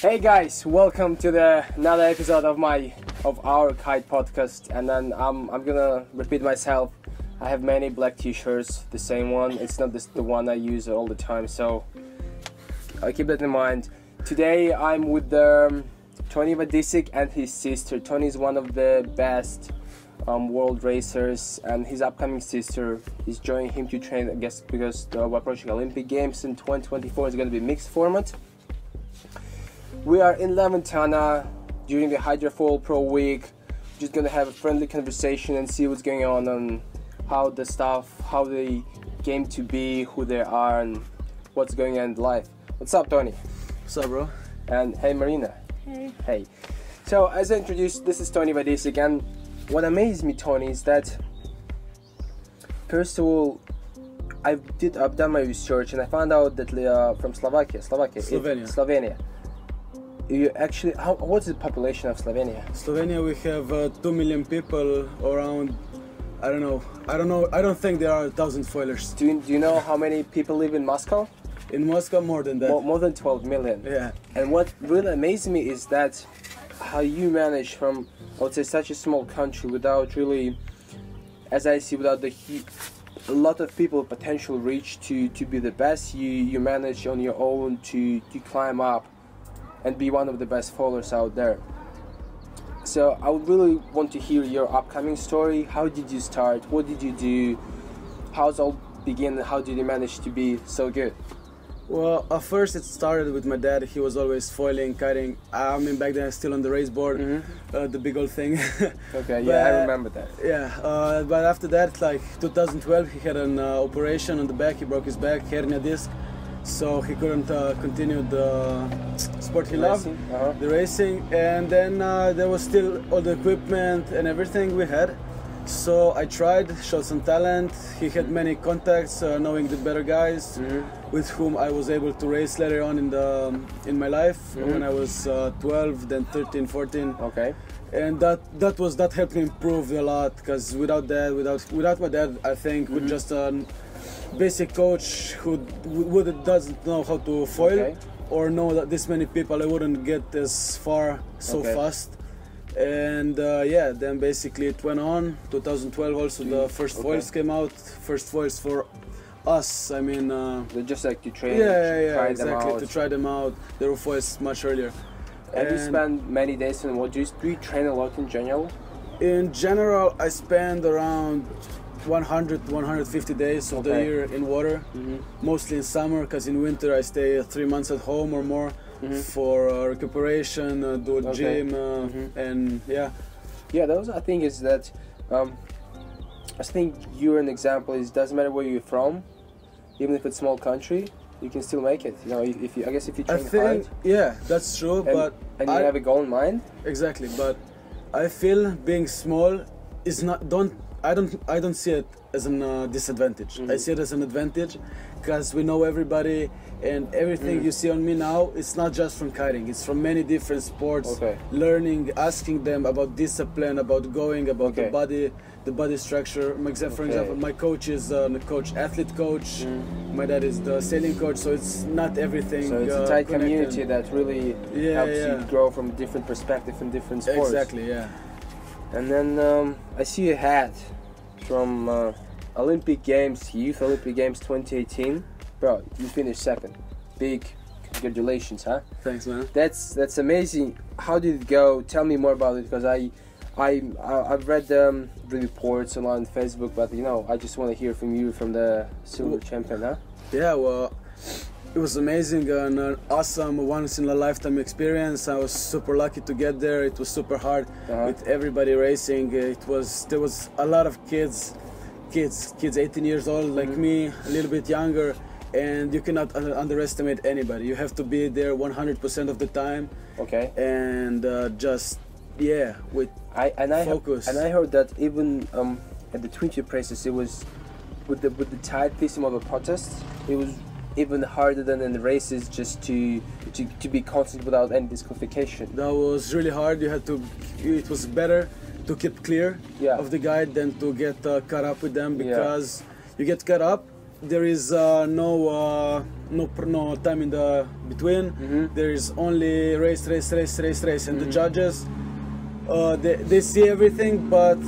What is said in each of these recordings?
Hey guys, welcome to the another episode of my of our kite podcast. And then I'm I'm gonna repeat myself. I have many black T-shirts, the same one. It's not this, the one I use all the time, so I keep that in mind. Today I'm with um, Toni Vodisek and his sister. Toni is one of the best um, world racers, and his upcoming sister is joining him to train. I guess because the approaching Olympic Games in 2024 is going to be mixed format. We are in La Ventana during the Hydrofoil Pro Week. Just gonna have a friendly conversation and see what's going on and how the stuff, how they came to be, who they are, and what's going on in life. What's up, Toni? What's up, bro? And hey, Marina. Hey. Hey. So, as I introduced, this is Toni Vodisek, and what amazed me, Toni, is that first of all, I did I've done my research and I found out that uh, from Slovakia, Slovakia, it- Slovenia. You actually, how, what's the population of Slovenia? Slovenia, we have uh, two million people around. I don't know. I don't know. I don't think there are a thousand foilers Do you, do you know how many people live in Moscow? in Moscow. More than that. More, more than 12 million. Yeah. And what really amazed me is that how you manage from, I would say, such a small country without really, as I see, without the he- a lot of people potential reach to to be the best. You you manage on your own to to climb up, and be one of the best foilers out there. So I would really want to hear your upcoming story. How did you start? What did you do? How's all begin? How did you manage to be so good? Well, at first it started with my dad. He was always foiling, cutting. I mean, back then I was still on the race board, uh, the big old thing. Okay, yeah, I remember that. yeah. Uh, but after that, like 2012, he had an uh, operation on the back. He broke his back, hernia disc, so he couldn't uh, continue the sport he loved. Racing? Uh-huh. the racing and then uh, there was still all the equipment and everything we had so i tried showed some talent he had many contacts uh, knowing the better guys Mm-hmm. with whom i was able to race later on in the in my life Mm-hmm. when i was uh, 12 then 13 14 Okay. and that that was that helped me improve a lot because without that without without my dad i think with Mm-hmm. just a basic coach who who doesn't know how to foil Okay. or know that this many people i wouldn't get as far so Okay. fast and uh, yeah then basically it went on 2012 also the first Okay. foils came out first foils for us i mean uh, So just like to train, yeah yeah, yeah exactly to try them out there were foils much earlier Have you And- spent many days in what do you, do you train a lot in general? In general, I spend around 100 150 days of the year in water, mostly in summer, because in winter I stay three months at home or more for uh, recuperation, uh, do Okay. gym, uh, and yeah. Yeah, those I think is that um, I think you're an example. Is doesn't matter where you're from, even if it's small country, you can still make it. You know, if if you I guess if you train I think hard yeah, that's true, and, but and you I- have a goal in mind. exactly. But I feel being small is not don't I don't I don't see it as a uh, disadvantage. Mm-hmm. I see it as an advantage because we know everybody and everything Mm. you see on me now. It's not just from kiting. It's from many different sports. Okay. Learning, asking them about discipline, about going, about Okay. the body, the body structure. For Okay. example, my coach is uh, coach, athlete coach. My dad is the sailing coach. So it's not everything. Mm. So it's uh, a tight connected. community that really Yeah, helps you grow from a different perspective in different sports. Exactly. Yeah. And then um, I see a hat from uh, Olympic Games, Youth Olympic Games 2018. Bro, you finished second. Big congratulations, huh? Thanks, man. That's that's amazing. How did it go? Tell me more about it because I, I, I I've read um, the reports a lot on Facebook, but you know I just want to hear from you from the silver champion, huh? Yeah, well, it was amazing and an awesome once in a lifetime experience. I was super lucky to get there. It was super hard Uh-huh. with everybody racing. It was there was a lot of kids, kids, kids 18 years old like Mm-hmm. me, a little bit younger, and you cannot under- underestimate anybody. You have to be there 100% of the time Okay. and uh, just yeah, with I and I heard- Focus. and I heard that even um, at the Twin Tip races, it was with the with the tight system of a protest. It was even harder than in the races just to to, to be constant without any disqualification. That was really hard. You had to. It was better to keep clear Yeah. of the guide than to get uh, caught up with them Yeah. because you get caught up there is uh, no uh, no no time in the between. Mhm. There is only race, race, race, race, race, and the Mhm. judges uh, they, they see everything, but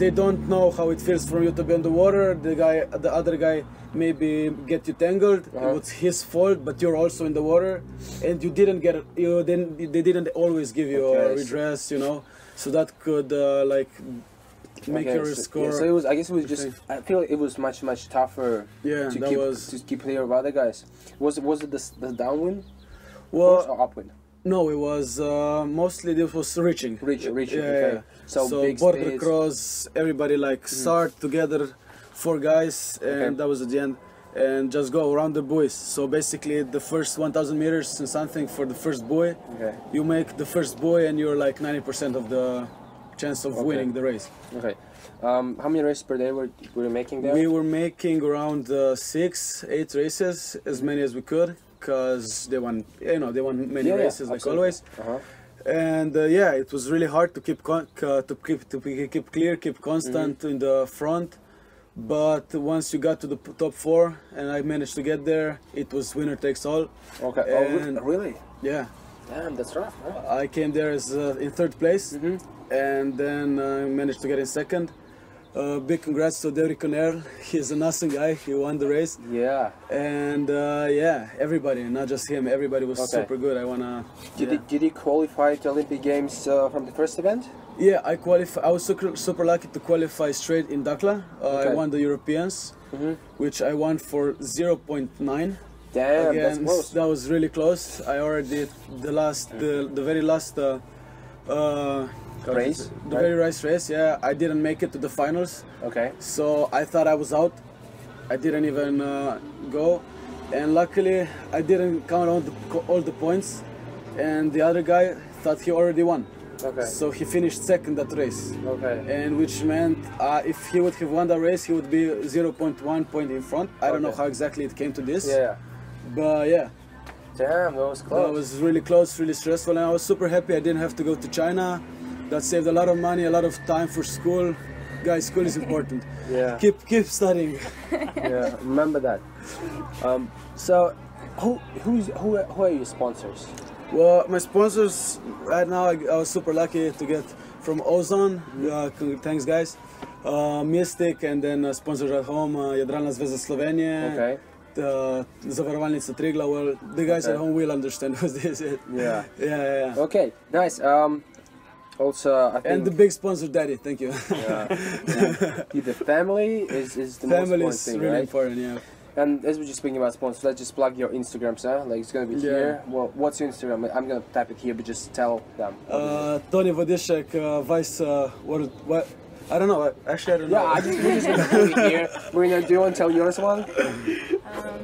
they don't know how it feels for you to be on the water. The guy, the other guy, maybe get you tangled. Uh-huh. It was his fault, but you're also in the water, and you didn't get you then they didn't always give you a Okay, so- redress, you know. So that could uh, like make Okay, your so, score. Yeah, so it was. I guess it was just. I feel like it was much much tougher yeah, to that keep was to keep clear of other guys. Was it was it the, the downwind well. or upwind? No, it was uh, mostly this was reaching. Reaching, reaching. Yeah, okay. yeah. So, So, boardercross, everybody like start together, four guys, and Okay. that was at the end, and just go around the buoys. So basically, the first 1,000 meters and something for the first buoy, Okay. you make the first buoy, and you're like 90% of the chance of Okay. winning the race. Okay. Um, how many races per day were were you making there? We were making around uh, six, eight races, as many as we could, because they won, you know, they won many Yeah, yeah, races like always. Uh-huh. and uh, yeah it was really hard to keep con- uh, to keep to keep clear keep constant Mm-hmm. in the front but once you got to the top four and i managed to get there it was winner takes all Okay. Oh, And- really? yeah Damn, that's rough. Huh? i came there as uh, in third place Mm-hmm. and then i managed to get in second uh, big congrats to Deury Corniel. He's an awesome guy. He won the race, Yeah. and uh, yeah, everybody, not just him. Everybody was Okay. super good. I wanna. Did yeah. he, did he qualify to Olympic Games uh, from the first event? Yeah, I qualify. I was super, super lucky to qualify straight in Dakhla. Uh, Okay. I won the Europeans, Mhm. which I won for 0.9. Damn, that's close. that was really close. I already the last, the, the very last uh, uh, Race, the right? very last race. Yeah, I didn't make it to the finals, Okay. so I thought I was out. I didn't even uh, go, and luckily I didn't count all the all the points, and the other guy thought he already won. Okay. So he finished second that race, Okay. and which meant uh, if he would have won the race, he would be 0.1 point in front. I don't know how exactly it came to this, Yeah. but yeah, Damn, that was close. that was really close, really stressful, and I was super happy I didn't have to go to China. That saved a lot of money, a lot of time for school. Guys, school is important. yeah. Keep keep studying. yeah. Remember that. Um, so, who who's who are- who are your sponsors? Well, my sponsors right now, I, I was super lucky to get from Ozone. Uh, thanks, guys. Uh, Mystic, and then uh, sponsors at home, uh, Jadralna Zvezda Slovenije. Okay. Uh, Zavarovalnica Triglav. Well, the guys Okay. at home will understand what this is. Yeah. Yeah, yeah, yeah. Okay. Nice. Um, also, I think And the big sponsor, Daddy. Thank you. yeah, yeah. the family is is the most Family important is thing, really right? important. Yeah. And as we're just speaking about sponsors, let's just plug your Instagrams, huh? Like it's gonna be Yeah. here. Well, what's your Instagram? I'm gonna type it here, but just tell them. Uh, Toni Vodisek, uh, Vice. Uh, what? What? I don't know. Actually, I don't yeah, know. I just we're just gonna put it here. Marina, do you want to tell yours one? Um,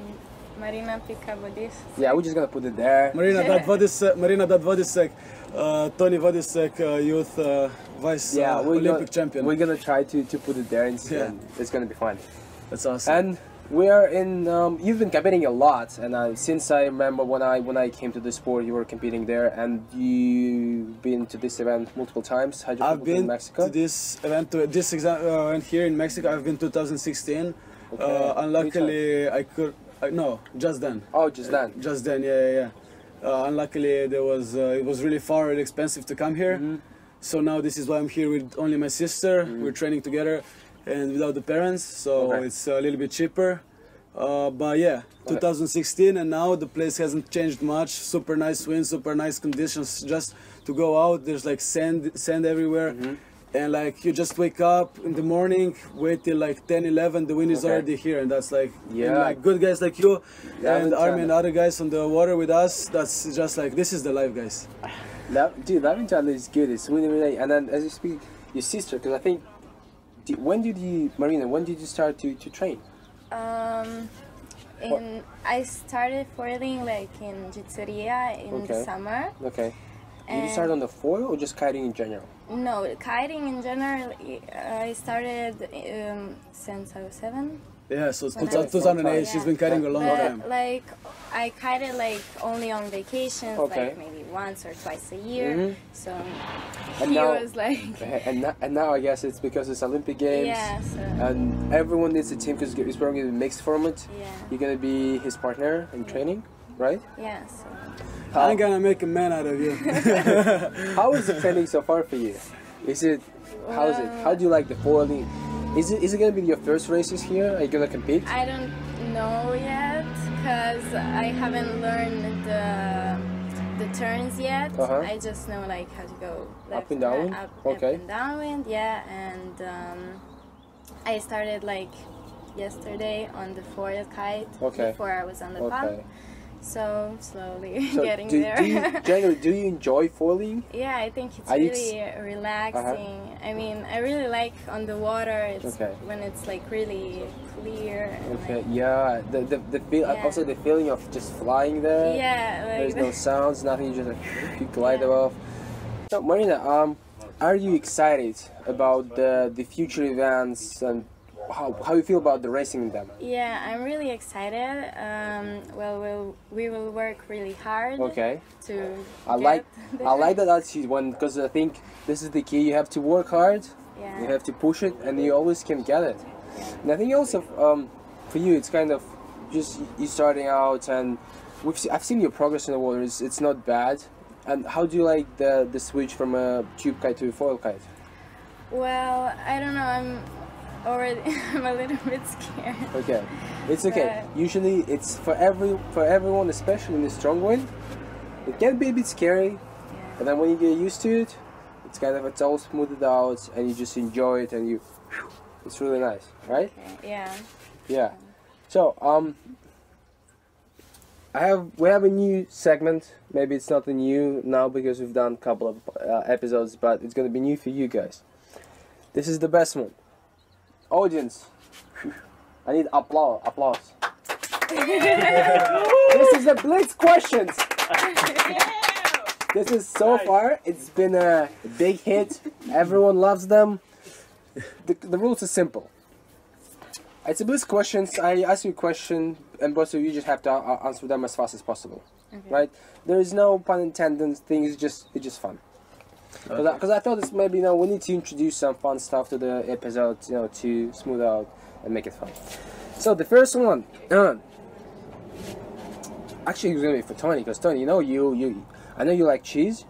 Marina Picabodis. Yeah, we're just gonna put it there. Marina Dad Vodisek, Marina Dad Vodisek, uh, Toni Vodisek, uh, youth uh, vice Yeah, uh, we're Olympic gonna, champion. We're gonna try to, to put it there, and, Yeah. and it's gonna be fun. That's awesome. And we are in. Um, you've been competing a lot, and uh, since I remember when I when I came to the sport, you were competing there, and you've been to this event multiple times. Hydro I've football in been Mexico. to this event, to this uh, event here in Mexico. I've been 2016. Okay. Uh, unluckily, I could. I, no, just then. oh, just then. Just then, yeah, yeah. yeah. Uh, unluckily, there was uh, it was really far, really expensive to come here. Mm-hmm. So now this is why I'm here with only my sister. We're training together, and without the parents, so Okay. it's a little bit cheaper. Uh, but yeah, Okay. 2016, and now the place hasn't changed much. Super nice wind, super nice conditions. Just to go out, there's like sand, sand everywhere. Mm-hmm. And like you just wake up in the morning, wait till like 10, 11, the wind is Okay. already here, and that's like and, Yeah. like good guys like you Yeah, and I'm Army and other guys on the water with us. That's just like this is the life, guys. La- dude, La Ventana is good. It's really, really. And then as you speak, your sister, because I think, when did you, Marina? When did you start to, to train? Um, in I started foiling like in Jitsuria in Okay. summer. Okay. Did you start on the foil or just kiting in general? No, kiting in general. I started um, since I was seven. Yeah, so it's I was 2008. Yeah. She's been kiting a long But time. like I kited like only on vacations, Okay. like maybe once or twice a year. Mhm. So And he now- was like, And now, and now I guess it's because it's Olympic Games. yeah, so And everyone needs a team because it's probably a mixed format. yeah, You're gonna be his partner in training, right? Yes. How, I'm gonna make a man out of you. how is the training so far for you? Is it how is it? How do you like the foiling? Is it is it gonna be your first races here? Are you gonna compete? I don't know yet because I haven't learned the the turns yet. Uh-huh. I just know like how to go left and down. downwind? up, Okay. up and downwind. Yeah, and um, I started like yesterday on the foil kite Okay. before I was on the Okay. pump. So slowly So getting do, there. do you generally do you enjoy foiling? yeah, I think it's Are really relaxing. I mean, I really like on the water. It's Okay. when it's like really clear. Okay, like, yeah. The the, the feel Yeah. also the feeling of just flying there. yeah, like There's no sounds, nothing. You just like you glide Yeah. above. So Marina, um, are you excited about the the future events and how how you feel about the racing in them? Yeah, I'm really excited. Um, well, we'll we will work really hard Okay. to. I like. I like that attitude one because I think this is the key. You have to work hard. Yeah. You have to push it, and you always can get it. And I think also um, for you, it's kind of just you starting out, and we've I've seen your progress in the water. It's, it's not bad. And how do you like the the switch from a tube kite to a foil kite? Well, I don't know. I'm already. I'm a little bit scared. Okay, it's okay. But- Usually, it's for every for everyone, especially in the strong wind. It can be a bit scary, Yeah. but then when you get used to it, it's kind of it's all smoothed out, and you just enjoy it, and you. It's really nice, right? Okay. Yeah. Yeah. So um, I have we have a new segment. Maybe it's not new now because we've done a couple of uh, episodes, but it's gonna be new for you guys. This is the best one. Audience, I need applause. Applause. this is a blitz questions. This is so far. It's been a big hit. Everyone loves them. The, the rules are simple. It's a blitz questions. I ask you a question, and both of you just have to uh, answer them as fast as possible. Okay. Right? There is no pun intended. Thing is just it's just fun. Because I, thought this maybe you know we need to introduce some fun stuff to the episode, you know, to smooth out and make it fun. So the first one, uh, actually, it's gonna be for Toni. Because Toni, you know, you you, I know you like cheese.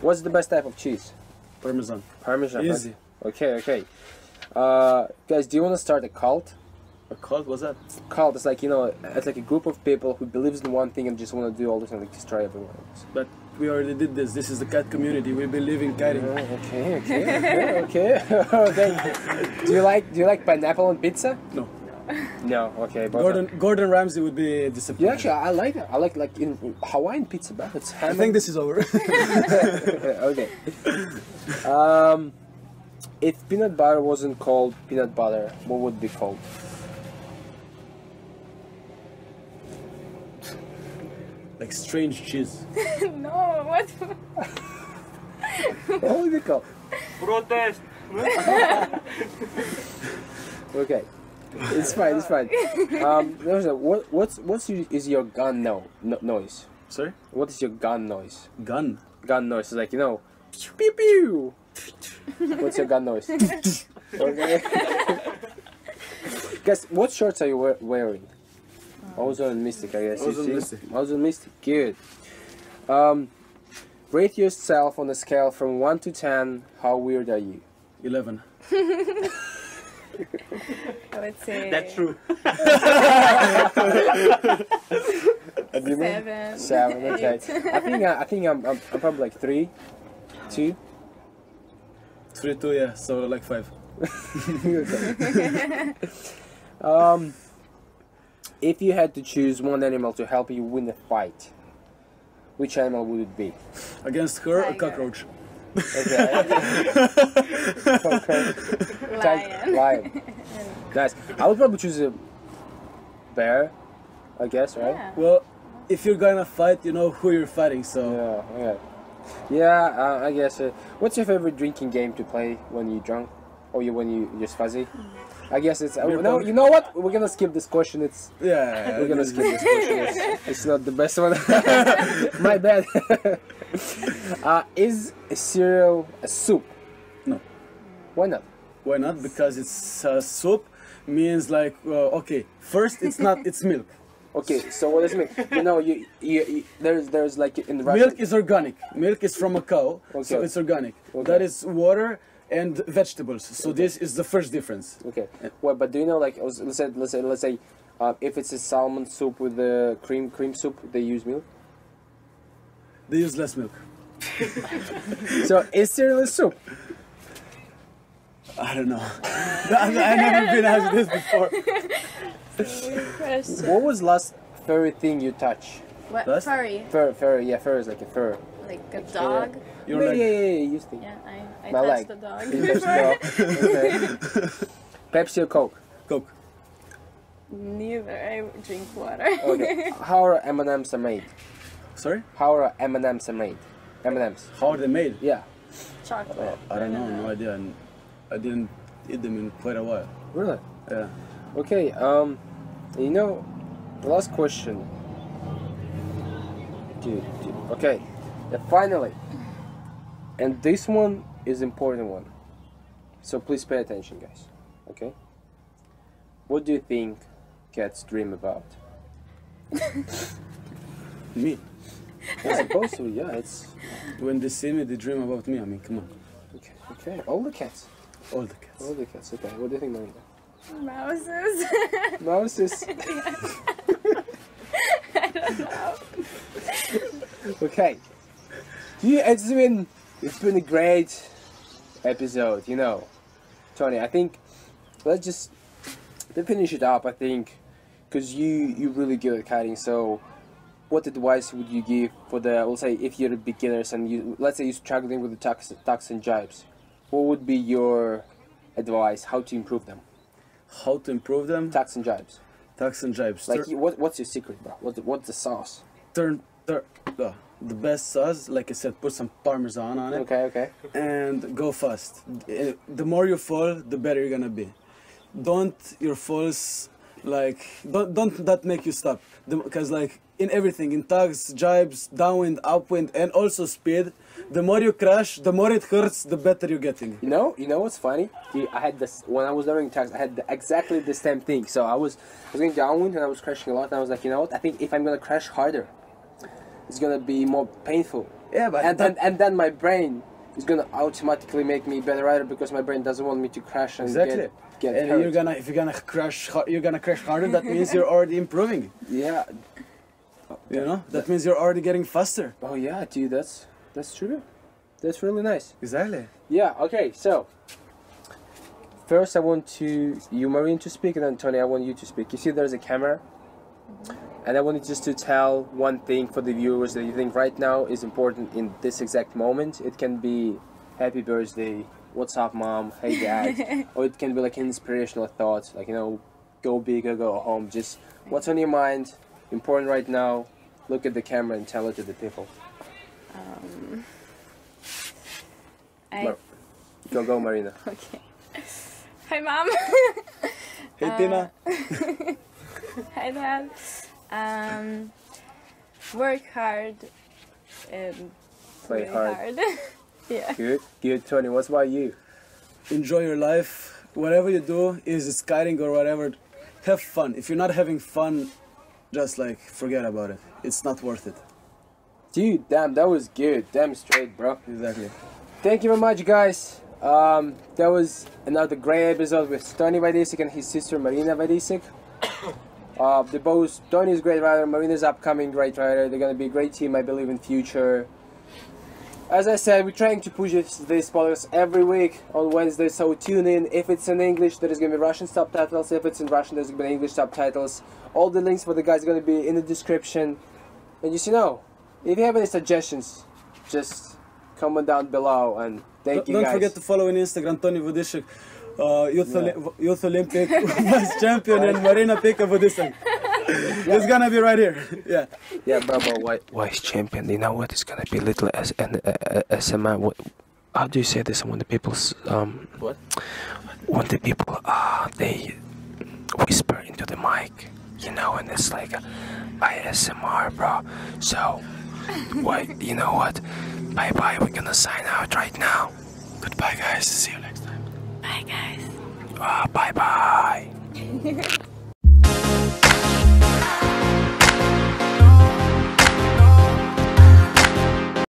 What's the best type of cheese? Parmesan. Parmesan. Easy. Okay, okay. Uh, guys, do you want to start a cult? A cult? What's that? Cult is like you know, it's like a group of people who believes in one thing and just want to do all this and like destroy everyone else. But we already did this. This is the cat community. We believe in kiting. Oh, okay, okay, okay, okay. Do you like do you like pineapple on pizza? No. No. Okay. But Gordon Gordon Ramsay would be disappointed. Yeah, actually, I like it. I like like in Hawaiian pizza, but it's ham. I think this is over. okay. Um, if peanut butter wasn't called peanut butter, what would be called? Like strange cheese. no. What? What would it be called? Protest! Okay, it's fine. It's fine. Um, what what's what's your, is your gun no, no noise? Sorry? What is your gun noise? Gun. Gun noise is like you know, pew pew. What's your gun noise? okay. Guys, what shorts are you we- wearing? Ozone and Mystic, I guess. you Ozone see? Mystic. Ozone Mystic, good. Um, rate yourself on a scale from one to ten. How weird are you? 11. I would say. That's true. Seven. Seven. Okay. I think I, I think I'm, I'm I'm probably like three, two. 3 2, yeah, so like 5. Um, if you had to choose one animal to help you win a fight, which animal would it be? Against her, a cockroach. Okay. okay. Lion. Lion. Nice. I would probably choose a bear. I guess, right? Yeah. Well, if you're gonna fight, you know who you're fighting, so. Yeah. Yeah. Yeah. Uh, I guess. Uh, what's your favorite drinking game to play when you're drunk, or you when you you're just fuzzy? I guess it's. Uh, no, you know what? We're gonna skip this question. It's Yeah. we're gonna skip this question. It's, it's not the best one. My bad. uh, is a cereal a soup? No. Why not? Why not? Because it's uh, soup means like uh, okay. First, it's not. It's milk. Okay, so what does mean? You know, you, you, you there's there's like in the Russian. Milk is organic. Milk is from a cow, so it's organic. Okay. That is water and vegetables. So this is the first difference. Okay. Well, but do you know like let's say let's say let's say uh, if it's a salmon soup with the cream cream soup, they use milk. They use less milk. So is cereal a soup? I don't know. I I never been asked this before. What was last furry thing you touch? What That's- furry? Fur, fur, yeah, fur is like a fur. Like a dog? Your yeah, leg. yeah, yeah, yeah, used to. Yeah, I, I My touched the dog You touched the dog. Okay. Pepsi or Coke? Coke. Neither. I drink water. Okay. How are M&Ms are made? Sorry? How are M&Ms are made? M&Ms. How are they made? Yeah. Chocolate. I don't know. No idea. I didn't eat them in quite a while. Really? Yeah. Okay. Um, you know, the last question. Dude, dude. Okay. And finally, and this one is important one. So please pay attention, guys. Okay. What do you think cats dream about? Me. It's supposed to. Yeah. It's When they see me, they dream about me. I mean, come on. okay. Okay. All the cats. All the cats. All the cats. Okay. What do you think, Marina? Mouses. Mouses. okay. Yeah, it's been it's been a great episode, you know. Toni, I think let's just to finish it up. I think because you you're really good at kiting. So, what advice would you give for the let's say if you're a beginners and you let's say you're struggling with the tacks, tacks and jibes, what would be your advice? How to improve them? How to improve them? Tacks and jibes. Tacks and jibes. Like, Tur- what, what's your secret, bro? What's the, what's the sauce? turn, turn. Uh, the best sauce, like I said, put some parmesan on it Okay, okay. and go fast. Uh, The more you fall, the better you're gonna be. Don't your falls like don't don't that make you stop because like in everything in tacks, jibes, downwind, upwind, and also speed. The more you crash, the more it hurts, the better you're getting. You know, you know what's funny? I had this when I was learning tacks. I had the, exactly the same thing. So I was, I was going downwind and I was crashing a lot. And I was like, you know what? I think if I'm gonna crash harder, it's gonna be more painful. Yeah, but And that- and, and then my brain is gonna automatically make me better rider because my brain doesn't want me to crash and Exactly. get get and hurt. you're gonna if you're gonna crash you're gonna crash harder that means you're already improving yeah. you know that means you're already getting faster Oh yeah, dude. That's that's true. That's really nice. exactly Yeah, okay, so first I want to you Marine to speak and then Toni I want you to speak. You see there's a camera mm-hmm. And I wanted just to tell one thing for the viewers that you think right now is important in this exact moment. It can be happy birthday, what's up mom, hey dad, or it can be like an inspirational thought, like you know, go big or go home. Just what's on your mind, important right now. Look at the camera and tell it to the people. Um, I, Mar- Go go Marina. okay. Hi, mom. hey Uh, tina Hi, dad. Um, work hard and Play play hard. yeah. Good, good Toni, what's about you? enjoy your life whatever you do is skating or whatever have fun if you're not having fun just like forget about it it's not worth it Dude, damn, that was good. Damn straight, bro. exactly Thank you very much, guys. Um, that was another great episode with Toni Vodisek and his sister Marina Vodisek. Uh, they both, Toni's great rider, Marina's upcoming great rider. They're gonna be a great team, I believe, in future. As I said, we're trying to push this, this podcast every week on Wednesday, so tune in. If it's in English, there is gonna be Russian subtitles. If it's in Russian, there's gonna be English subtitles. All the links for the guys are gonna be in the description. And just you know, if you have any suggestions, just comment down below and thank you don't guys. forget to follow on instagram toni vodisek uh, youth, Yeah. Oli- youth olympic vice champion and marina pika vodisek it's gonna be right here yeah yeah, Bravo White Vice Champion. You know what? It's gonna be little as an uh, SMI. What? How do you say this when the people's um? What? when the people uh they whisper into the mic, you know, and it's like ASMR, bro. So, what? You know what? Bye bye. We're gonna sign out right now. Goodbye, guys. See you next time. Bye, guys. Uh, bye bye.